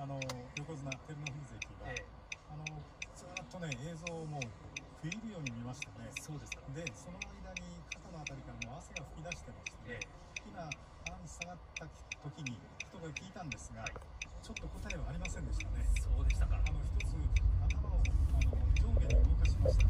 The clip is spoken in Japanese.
あの横綱照ノ富士関が、ええ、あのずっとね映像をもう食い入るように見ましたね。そうですか。でその間に肩の辺りからも汗が噴き出してましてね、ええ、今鼻に下がった時に人が聞いたんですが、はい、ちょっと答えはありませんでしたね。そうでしたか。あの一つ頭をあの上下に動かしました。